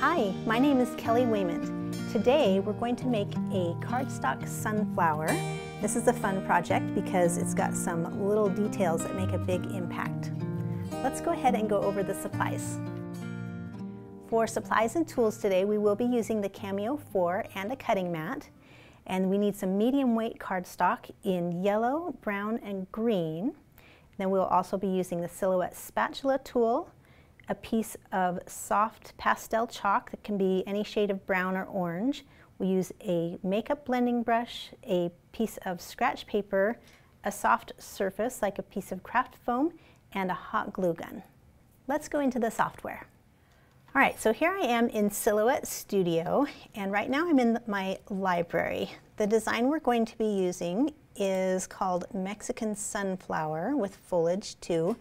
Hi, my name is Kelly Wayment. Today we're going to make a cardstock sunflower. This is a fun project because it's got some little details that make a big impact. Let's go ahead and go over the supplies. For supplies and tools today, we will be using the Cameo 4 and a cutting mat. And we need some medium weight cardstock in yellow, brown, and green. Then we'll also be using the Silhouette spatula tool, a piece of soft pastel chalk that can be any shade of brown or orange. We use a makeup blending brush, a piece of scratch paper, a soft surface like a piece of craft foam, and a hot glue gun. Let's go into the software. All right, so here I am in Silhouette Studio, and right now I'm in my library. The design we're going to be using is called Mexican Sunflower with Foliage 2.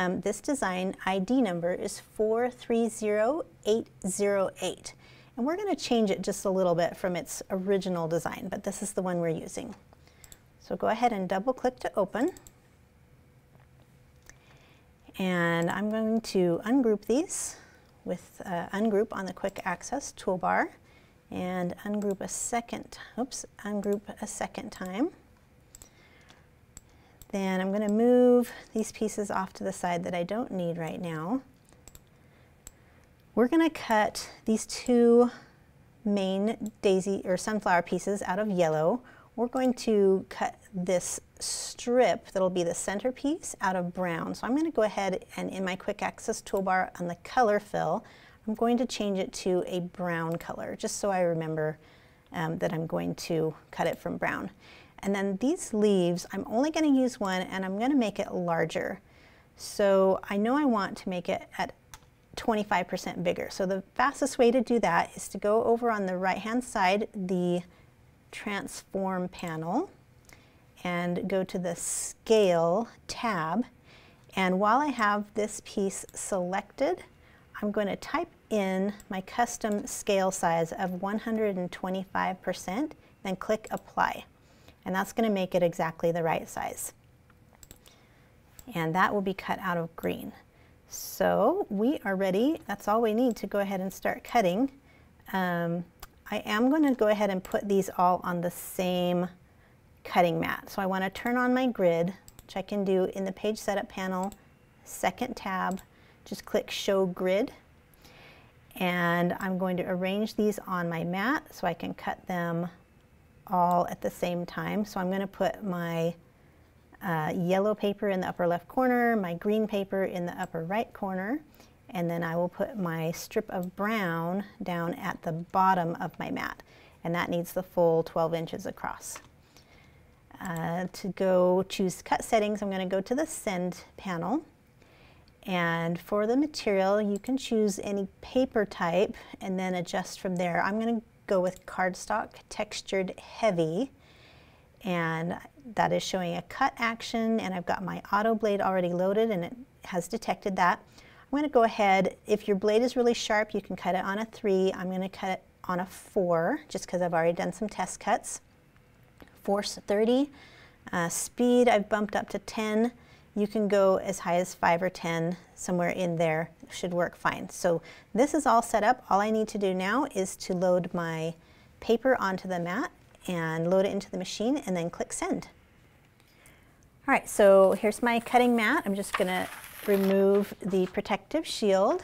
Um, this design ID number is 430808. And we're going to change it just a little bit from its original design, but this is the one we're using. So go ahead and double click to open. And I'm going to ungroup these with uh, ungroup on the quick access toolbar and ungroup a second, oops, ungroup a second time. Then I'm going to move these pieces off to the side that I don't need right now. We're going to cut these two main daisy or sunflower pieces out of yellow. We're going to cut this strip that'll be the centerpiece out of brown. So I'm going to go ahead and in my quick access toolbar on the color fill, I'm going to change it to a brown color just so I remember um, that I'm going to cut it from brown. And then these leaves, I'm only going to use one and I'm going to make it larger. So I know I want to make it at 25% bigger. So the fastest way to do that is to go over on the right hand side, the transform panel and go to the scale tab. And while I have this piece selected, I'm going to type in my custom scale size of 125%, then click apply and that's going to make it exactly the right size. And that will be cut out of green. So we are ready. That's all we need to go ahead and start cutting. Um, I am going to go ahead and put these all on the same cutting mat. So I want to turn on my grid, which I can do in the page setup panel, second tab, just click show grid. And I'm going to arrange these on my mat so I can cut them all at the same time. So I'm going to put my uh, yellow paper in the upper left corner, my green paper in the upper right corner, and then I will put my strip of brown down at the bottom of my mat. And that needs the full 12 inches across. Uh, to go choose cut settings, I'm going to go to the send panel. And for the material, you can choose any paper type and then adjust from there. I'm going to go with cardstock textured heavy and that is showing a cut action and I've got my auto blade already loaded and it has detected that. I'm going to go ahead, if your blade is really sharp you can cut it on a 3, I'm going to cut it on a 4 just because I've already done some test cuts. Force 30, uh, speed I've bumped up to 10, you can go as high as 5 or 10, somewhere in there should work fine. So this is all set up. All I need to do now is to load my paper onto the mat and load it into the machine and then click send. All right, so here's my cutting mat. I'm just gonna remove the protective shield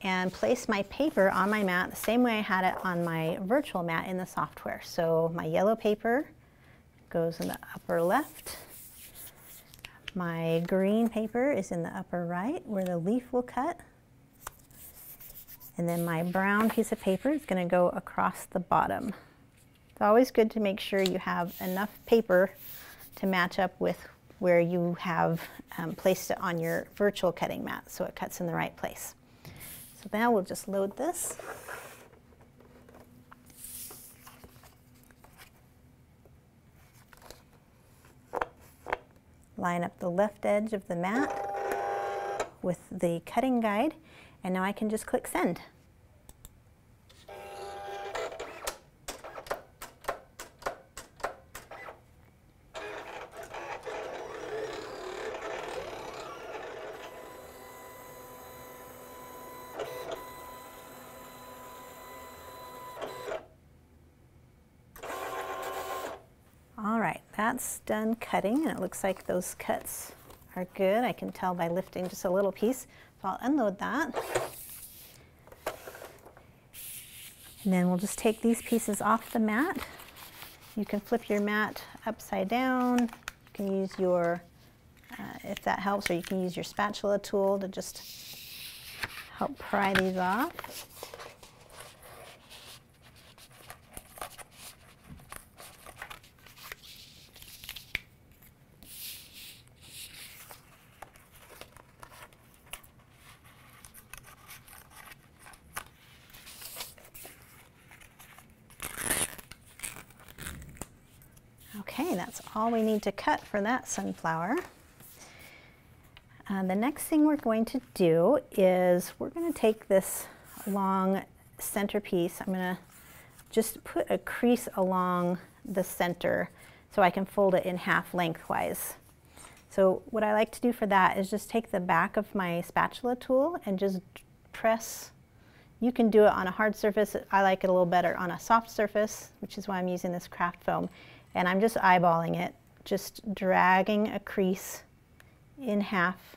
and place my paper on my mat the same way I had it on my virtual mat in the software. So my yellow paper goes in the upper left, my green paper is in the upper right where the leaf will cut. And then my brown piece of paper is going to go across the bottom. It's always good to make sure you have enough paper to match up with where you have um, placed it on your virtual cutting mat so it cuts in the right place. So now we'll just load this. Line up the left edge of the mat with the cutting guide, and now I can just click send. That's done cutting and it looks like those cuts are good. I can tell by lifting just a little piece. So I'll unload that. And then we'll just take these pieces off the mat. You can flip your mat upside down. You can use your, uh, if that helps, or you can use your spatula tool to just help pry these off. Okay, that's all we need to cut for that sunflower. Uh, the next thing we're going to do is we're going to take this long centerpiece. I'm going to just put a crease along the center so I can fold it in half lengthwise. So what I like to do for that is just take the back of my spatula tool and just press. You can do it on a hard surface. I like it a little better on a soft surface, which is why I'm using this craft foam. And I'm just eyeballing it, just dragging a crease in half.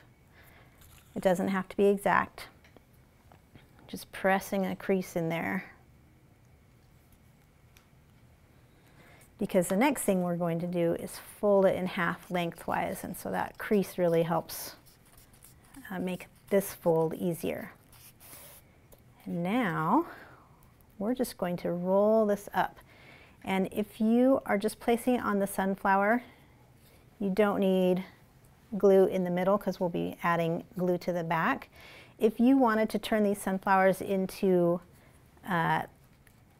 It doesn't have to be exact. Just pressing a crease in there. Because the next thing we're going to do is fold it in half lengthwise, and so that crease really helps uh, make this fold easier. And now we're just going to roll this up. And if you are just placing it on the sunflower, you don't need glue in the middle because we'll be adding glue to the back. If you wanted to turn these sunflowers into uh,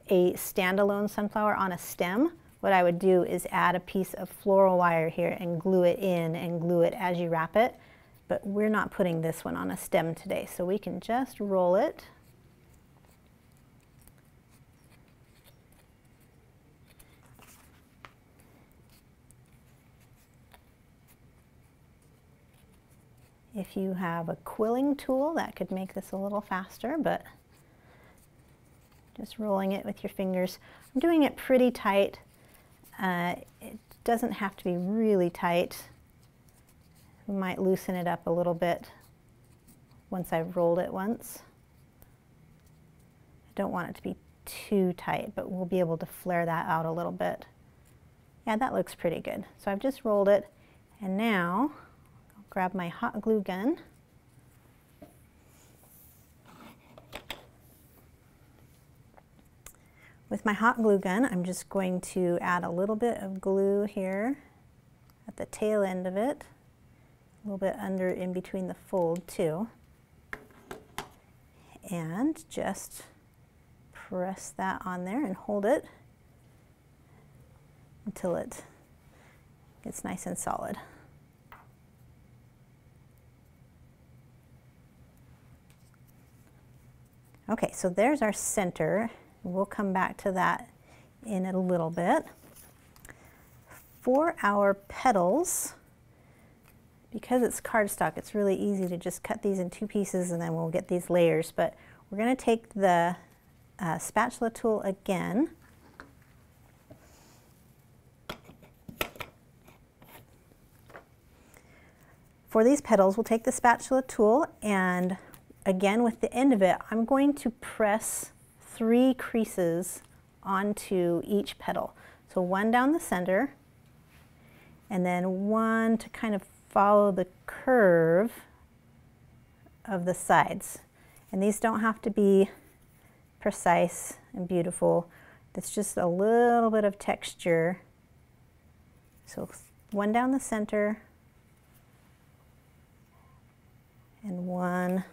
a standalone sunflower on a stem, what I would do is add a piece of floral wire here and glue it in and glue it as you wrap it. But we're not putting this one on a stem today, so we can just roll it If you have a quilling tool, that could make this a little faster, but just rolling it with your fingers. I'm doing it pretty tight. Uh, it doesn't have to be really tight. We might loosen it up a little bit once I've rolled it once. I don't want it to be too tight, but we'll be able to flare that out a little bit. Yeah, that looks pretty good. So I've just rolled it, and now grab my hot glue gun. With my hot glue gun, I'm just going to add a little bit of glue here at the tail end of it, a little bit under in between the fold too. And just press that on there and hold it until it gets nice and solid. Okay, so there's our center. We'll come back to that in a little bit. For our petals, because it's cardstock, it's really easy to just cut these in two pieces and then we'll get these layers. But we're going to take the uh, spatula tool again. For these petals, we'll take the spatula tool and again with the end of it, I'm going to press three creases onto each petal. So one down the center, and then one to kind of follow the curve of the sides. And these don't have to be precise and beautiful. It's just a little bit of texture. So one down the center, and one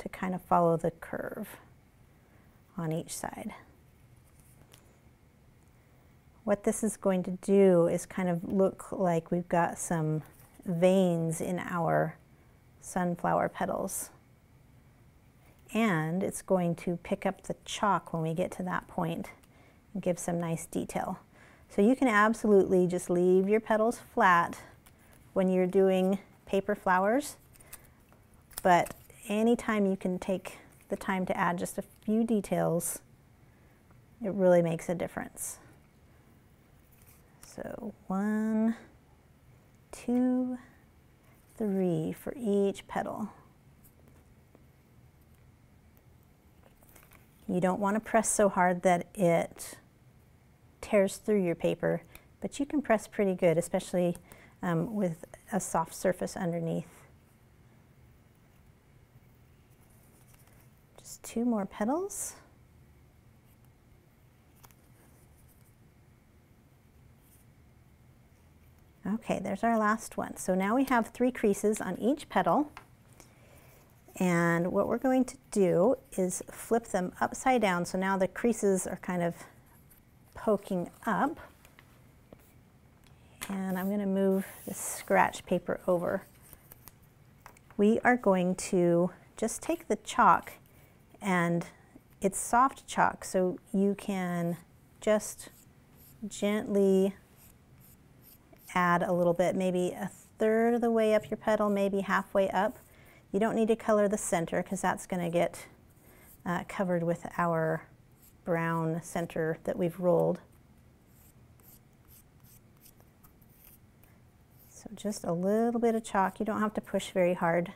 to kind of follow the curve on each side. What this is going to do is kind of look like we've got some veins in our sunflower petals. And it's going to pick up the chalk when we get to that point and give some nice detail. So you can absolutely just leave your petals flat when you're doing paper flowers, but anytime you can take the time to add just a few details, it really makes a difference. So one, two, three for each petal. You don't want to press so hard that it tears through your paper, but you can press pretty good, especially um, with a soft surface underneath. Just two more petals. Okay, there's our last one. So now we have three creases on each petal. And what we're going to do is flip them upside down. So now the creases are kind of poking up. And I'm going to move the scratch paper over. We are going to just take the chalk and it's soft chalk so you can just gently add a little bit, maybe a third of the way up your petal, maybe halfway up. You don't need to color the center because that's going to get uh, covered with our brown center that we've rolled. So just a little bit of chalk. You don't have to push very hard.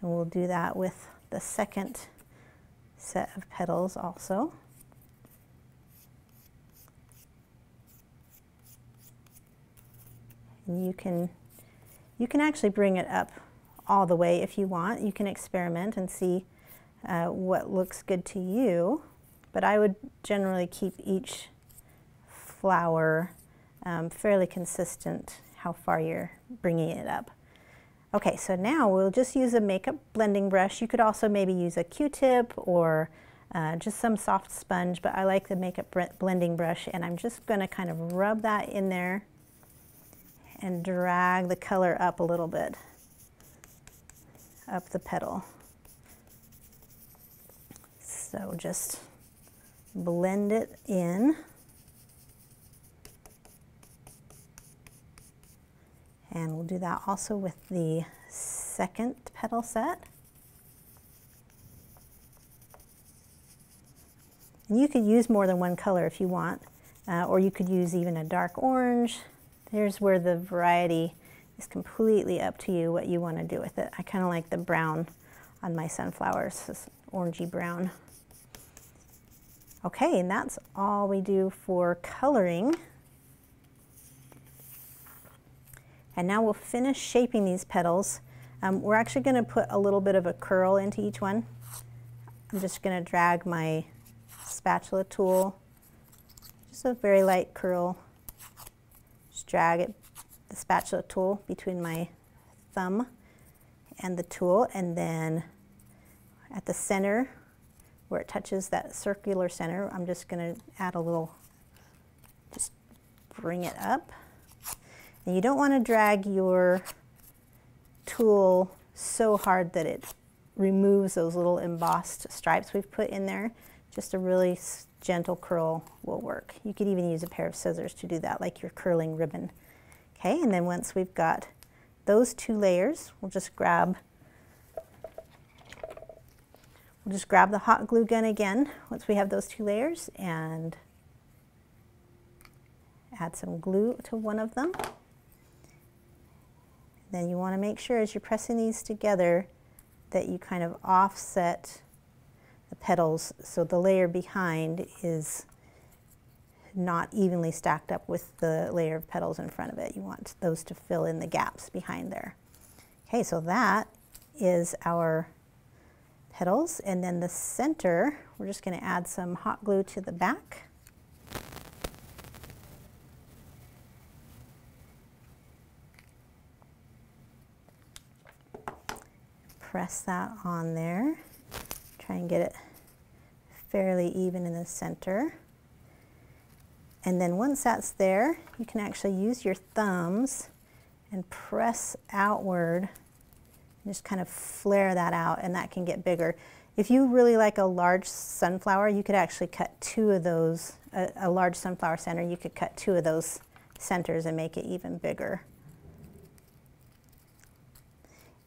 And we'll do that with the second set of petals also. And you can, you can actually bring it up all the way if you want. You can experiment and see uh, what looks good to you. But I would generally keep each flower um, fairly consistent how far you're bringing it up. Okay, so now we'll just use a makeup blending brush. You could also maybe use a Q-tip or uh, just some soft sponge, but I like the makeup blending brush and I'm just gonna kind of rub that in there and drag the color up a little bit, up the petal. So just blend it in. And we'll do that also with the second petal set. And you could use more than one color if you want, uh, or you could use even a dark orange, there's where the variety is completely up to you what you want to do with it. I kind of like the brown on my sunflowers, this orangey brown. Okay, and that's all we do for coloring. And now we'll finish shaping these petals. Um, we're actually going to put a little bit of a curl into each one. I'm just going to drag my spatula tool, just a very light curl Just drag it, the spatula tool between my thumb and the tool and then at the center where it touches that circular center I'm just going to add a little just bring it up and you don't want to drag your tool so hard that it removes those little embossed stripes we've put in there just a really gentle curl will work. You could even use a pair of scissors to do that, like your curling ribbon. Okay, and then once we've got those two layers, we'll just grab we'll just grab the hot glue gun again once we have those two layers and add some glue to one of them. Then you want to make sure as you're pressing these together that you kind of offset the petals so the layer behind is not evenly stacked up with the layer of petals in front of it. You want those to fill in the gaps behind there. Okay, so that is our petals. And then the center, we're just going to add some hot glue to the back. Press that on there. Try and get it fairly even in the center. And then once that's there, you can actually use your thumbs and press outward and just kind of flare that out and that can get bigger. If you really like a large sunflower, you could actually cut two of those, a, a large sunflower center, you could cut two of those centers and make it even bigger.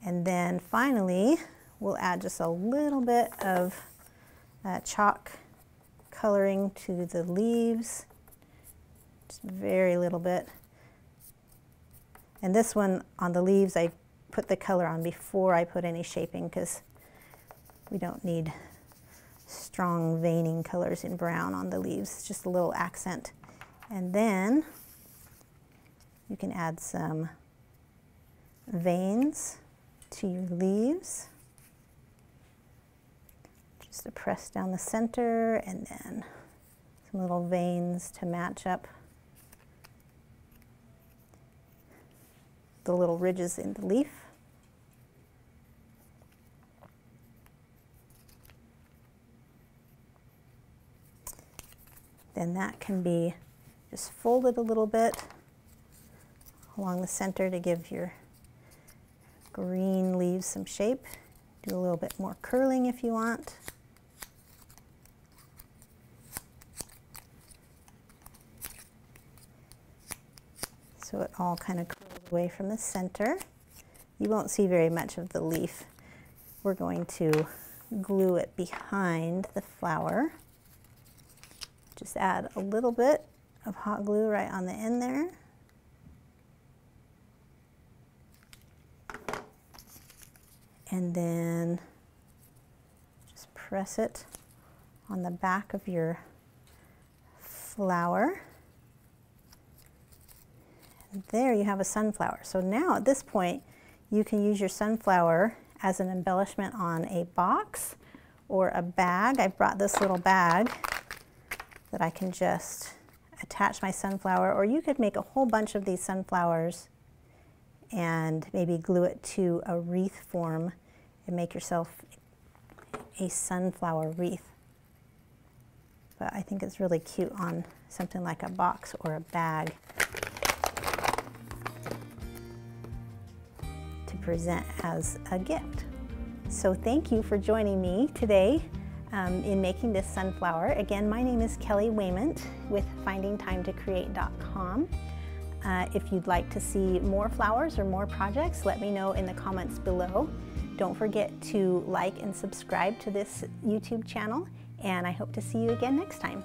And then finally, we'll add just a little bit of uh, chalk coloring to the leaves Just very little bit. And this one on the leaves, I put the color on before I put any shaping because we don't need strong veining colors in brown on the leaves, just a little accent. And then you can add some veins to your leaves. Just to press down the center and then some little veins to match up the little ridges in the leaf. Then that can be just folded a little bit along the center to give your green leaves some shape. Do a little bit more curling if you want. So it all kind of curls away from the center. You won't see very much of the leaf. We're going to glue it behind the flower. Just add a little bit of hot glue right on the end there. And then just press it on the back of your flower. And there you have a sunflower. So now at this point, you can use your sunflower as an embellishment on a box or a bag. I brought this little bag that I can just attach my sunflower, or you could make a whole bunch of these sunflowers and maybe glue it to a wreath form and make yourself a sunflower wreath. But I think it's really cute on something like a box or a bag to present as a gift. So thank you for joining me today um, in making this sunflower. Again, my name is Kelly Wayment with findingtimetocreate.com. Uh, if you'd like to see more flowers or more projects, let me know in the comments below. Don't forget to like and subscribe to this YouTube channel, and I hope to see you again next time.